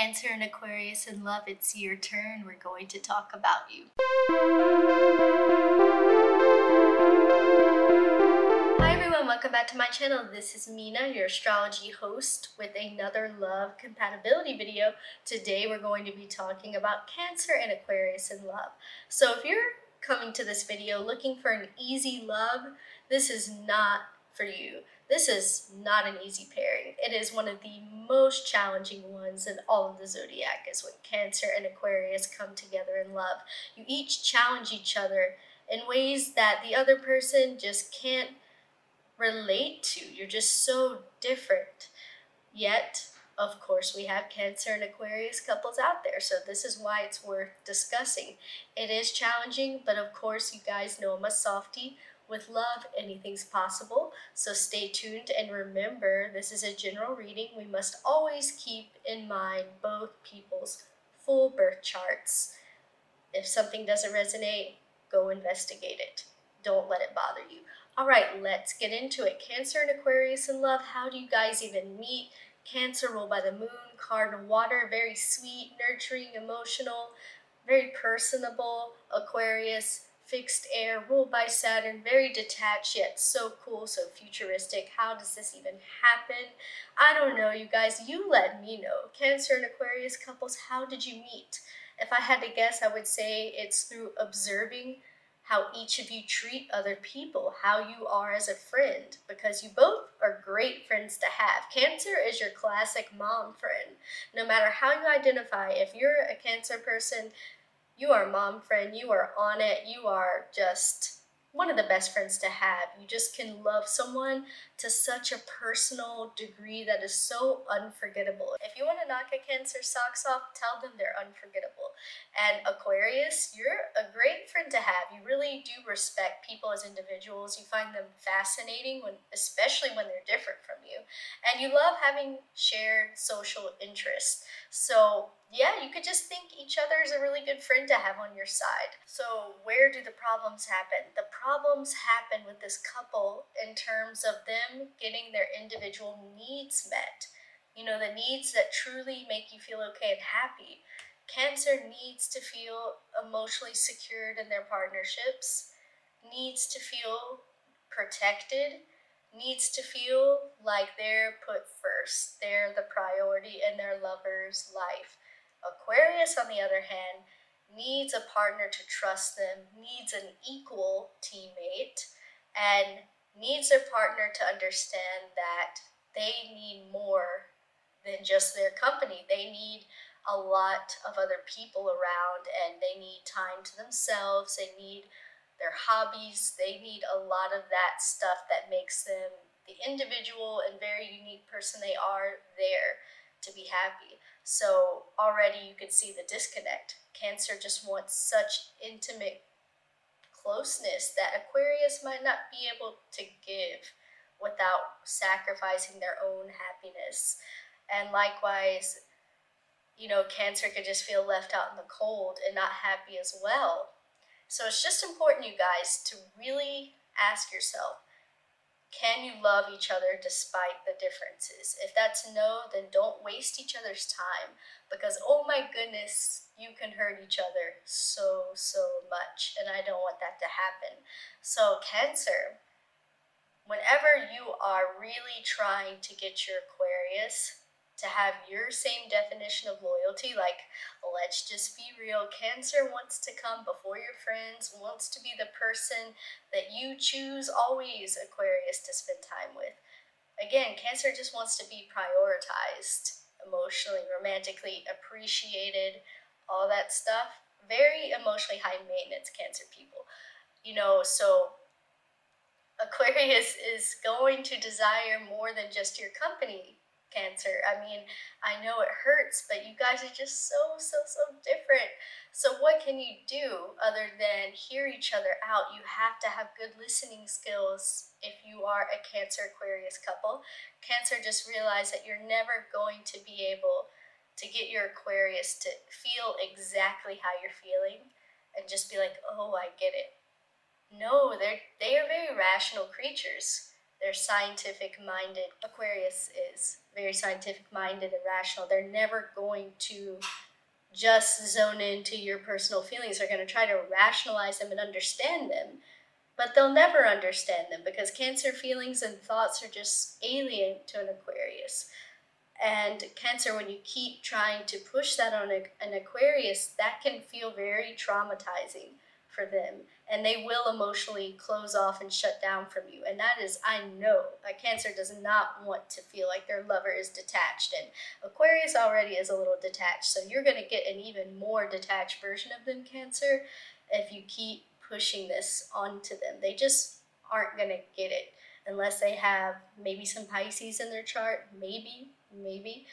Cancer and Aquarius in love, it's your turn. We're going to talk about you. Hi everyone, welcome back to my channel. This is Mina, your astrology host with another love compatibility video. Today we're going to be talking about Cancer and Aquarius in love. So if you're coming to this video looking for an easy love, this is not for you. This is not an easy pairing. It is one of the most challenging ones in all of the zodiac is when Cancer and Aquarius come together in love. You each challenge each other in ways that the other person just can't relate to. You're just so different. Yet, of course, we have Cancer and Aquarius couples out there, so this is why it's worth discussing. It is challenging, but of course, you guys know I'm a softie with love, anything's possible. So stay tuned and remember, this is a general reading. We must always keep in mind both people's full birth charts. If something doesn't resonate, go investigate it. Don't let it bother you. All right, let's get into it. Cancer and Aquarius in love. How do you guys even meet? Cancer ruled by the moon, cardinal water, very sweet, nurturing, emotional, very personable. Aquarius, fixed air, ruled by Saturn, very detached yet so cool, so futuristic. How does this even happen? I don't know, you guys. You let me know. Cancer and Aquarius couples, how did you meet? If I had to guess, I would say it's through observing how each of you treat other people, how you are as a friend, because you both are great friends to have. Cancer is your classic mom friend. No matter how you identify, if you're a Cancer person, you are mom friend, you are on it, you are just one of the best friends to have. You just can love someone to such a personal degree that is so unforgettable. If you want to knock a Cancer socks off, tell them they're unforgettable. And Aquarius, you're a great friend to have. You really do respect people as individuals. You find them fascinating, when, especially when they're different from you. And you love having shared social interests. So yeah, you could just think each other is a really good friend to have on your side. So, where do the problems happen? The problems happen with this couple in terms of them getting their individual needs met. You know, the needs that truly make you feel okay and happy. Cancer needs to feel emotionally secured in their partnerships, needs to feel protected, needs to feel like they're put first. They're the priority in their lover's life. Aquarius, on the other hand, needs a partner to trust them, needs an equal teammate, and needs their partner to understand that they need more than just their company. They need a lot of other people around and they need time to themselves. They need their hobbies. They need a lot of that stuff that makes them the individual and very unique person they are there to be happy. So already you can see the disconnect. Cancer just wants such intimate closeness that Aquarius might not be able to give without sacrificing their own happiness. And likewise, you know, Cancer could just feel left out in the cold and not happy as well. So it's just important, you guys, to really ask yourself can you love each other despite the differences? If that's no, then don't waste each other's time because, oh my goodness, you can hurt each other so, so much. And I don't want that to happen. So, Cancer, whenever you are really trying to get your Aquarius to have your same definition of loyalty. Like, let's just be real. Cancer wants to come before your friends, wants to be the person that you choose always, Aquarius, to spend time with. Again, Cancer just wants to be prioritized emotionally, romantically, appreciated, all that stuff. Very emotionally high maintenance Cancer people. You know, so Aquarius is going to desire more than just your company cancer. I mean, I know it hurts, but you guys are just so, so, so different. So, what can you do other than hear each other out? You have to have good listening skills if you are a Cancer Aquarius couple. Cancer just realize that you're never going to be able to get your Aquarius to feel exactly how you're feeling and just be like, oh, I get it. No, they're they are very rational creatures They're scientific minded. Aquarius is very scientific minded and rational. They're never going to just zone into your personal feelings. They're going to try to rationalize them and understand them, but they'll never understand them because Cancer feelings and thoughts are just alien to an Aquarius. And Cancer, when you keep trying to push that on a, an Aquarius, that can feel very traumatizing for them and they will emotionally close off and shut down from you. And that is, I know, a Cancer does not want to feel like their lover is detached. And Aquarius already is a little detached, so you're going to get an even more detached version of them, Cancer, if you keep pushing this onto them. They just aren't going to get it unless they have maybe some Pisces in their chart, maybe, maybe.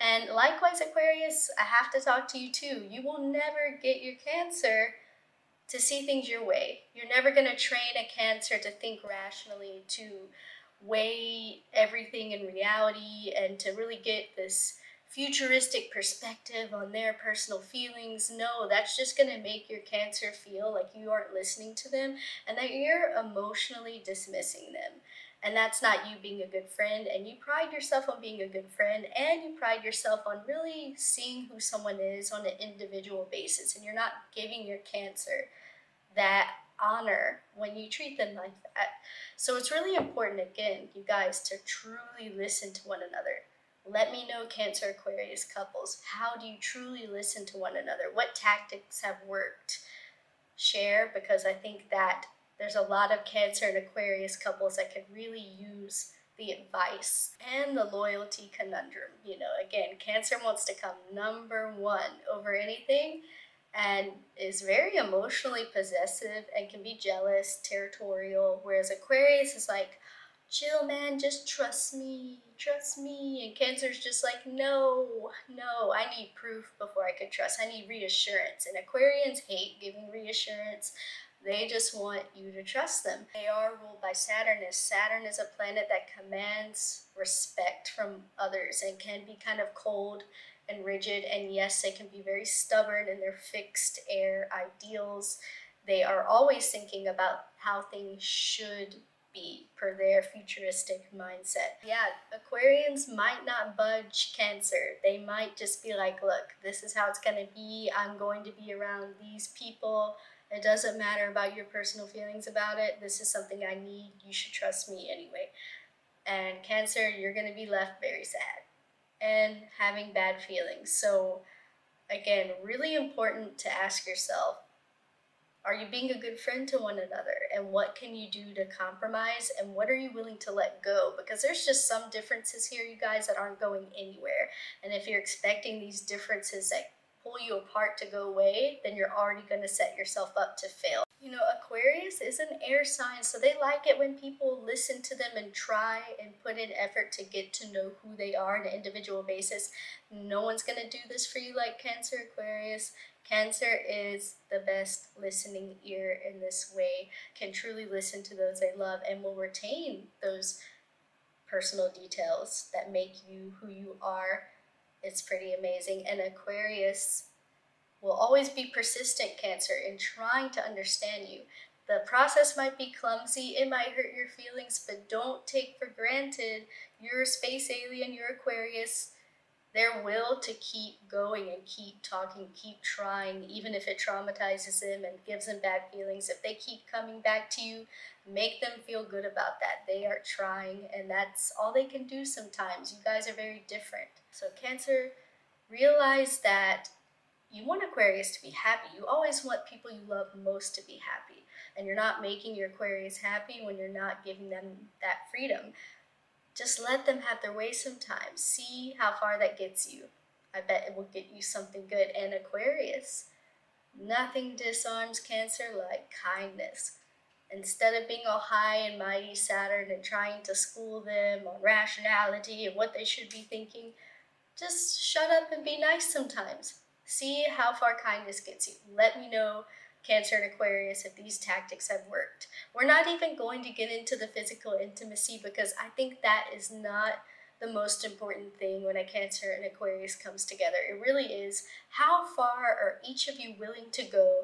And likewise, Aquarius, I have to talk to you too. You will never get your Cancer to see things your way. You're never going to train a Cancer to think rationally, to weigh everything in reality, and to really get this futuristic perspective on their personal feelings. No, that's just going to make your Cancer feel like you aren't listening to them and that you're emotionally dismissing them. And that's not you being a good friend. And you pride yourself on being a good friend and you pride yourself on really seeing who someone is on an individual basis. And you're not giving your Cancer that honor when you treat them like that. So it's really important, again, you guys, to truly listen to one another. Let me know, Cancer Aquarius couples, how do you truly listen to one another? What tactics have worked? Share because I think that there's a lot of Cancer and Aquarius couples that could really use the advice and the loyalty conundrum. You know, again, Cancer wants to come number one over anything and is very emotionally possessive and can be jealous, territorial, whereas Aquarius is like, chill man, just trust me, trust me. And Cancer's just like, no, no, I need proof before I could trust. I need reassurance. And Aquarians hate giving reassurance. They just want you to trust them. They are ruled by Saturn, as Saturn is a planet that commands respect from others and can be kind of cold and rigid. And yes, they can be very stubborn in their fixed air ideals. They are always thinking about how things should be per their futuristic mindset. Yeah, Aquarians might not budge Cancer. They might just be like, look, this is how it's going to be. I'm going to be around these people. It doesn't matter about your personal feelings about it. This is something I need. You should trust me anyway. And Cancer, you're going to be left very sad and having bad feelings. So, again, really important to ask yourself are you being a good friend to one another? And what can you do to compromise? And what are you willing to let go? Because there's just some differences here, you guys, that aren't going anywhere. And if you're expecting these differences that pull you apart to go away, then you're already going to set yourself up to fail. You know, Aquarius is an air sign, so they like it when people listen to them and try and put in effort to get to know who they are on an individual basis. No one's going to do this for you like Cancer, Aquarius. Cancer is the best listening ear in this way, can truly listen to those they love, and will retain those personal details that make you who you are. It's pretty amazing. And Aquarius will always be persistent cancer in trying to understand you. The process might be clumsy, it might hurt your feelings, but don't take for granted you're a space alien, you're Aquarius. Their will to keep going and keep talking, keep trying, even if it traumatizes them and gives them bad feelings. If they keep coming back to you, make them feel good about that. They are trying, and that's all they can do sometimes. You guys are very different. So, Cancer, realize that you want Aquarius to be happy. You always want people you love most to be happy. And you're not making your Aquarius happy when you're not giving them that freedom. Just let them have their way sometimes. See how far that gets you. I bet it will get you something good. And Aquarius, nothing disarms Cancer like kindness. Instead of being all high and mighty Saturn and trying to school them on rationality and what they should be thinking, just shut up and be nice sometimes. See how far kindness gets you. Let me know, Cancer and Aquarius, if these tactics have worked. We're not even going to get into the physical intimacy because I think that is not the most important thing when a Cancer and Aquarius comes together. It really is how far are each of you willing to go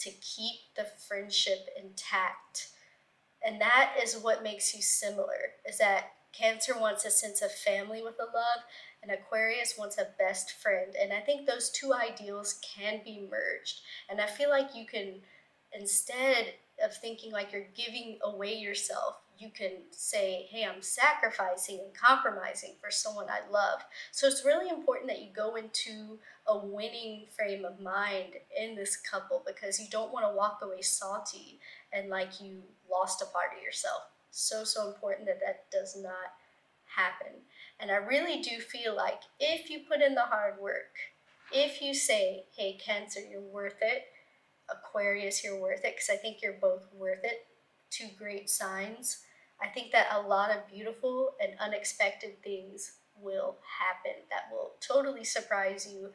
to keep the friendship intact And that is what makes you similar, is that Cancer wants a sense of family with a love, and Aquarius wants a best friend. And I think those two ideals can be merged. And I feel like you can, instead of thinking like you're giving away yourself, you can say, hey, I'm sacrificing and compromising for someone I love. So it's really important that you go into a winning frame of mind in this couple because you don't want to walk away salty and like you lost a part of yourself. So, so important that that does not happen. And I really do feel like if you put in the hard work, if you say, hey, Cancer, you're worth it, Aquarius, you're worth it, because I think you're both worth it, two great signs I think that a lot of beautiful and unexpected things will happen that will totally surprise you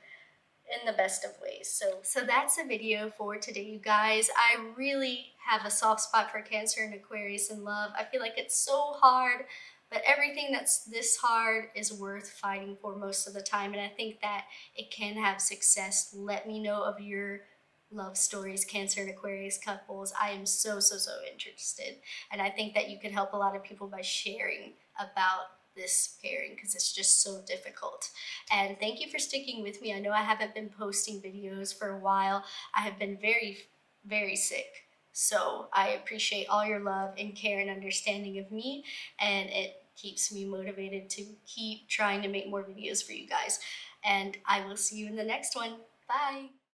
in the best of ways. So so that's the video for today you guys. I really have a soft spot for Cancer and Aquarius in love. I feel like it's so hard, but everything that's this hard is worth fighting for most of the time and I think that it can have success. Let me know of your love stories, Cancer and Aquarius couples. I am so, so, so interested. And I think that you can help a lot of people by sharing about this pairing because it's just so difficult. And thank you for sticking with me. I know I haven't been posting videos for a while. I have been very, very sick. So I appreciate all your love and care and understanding of me. And it keeps me motivated to keep trying to make more videos for you guys. And I will see you in the next one. Bye.